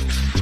Thank you.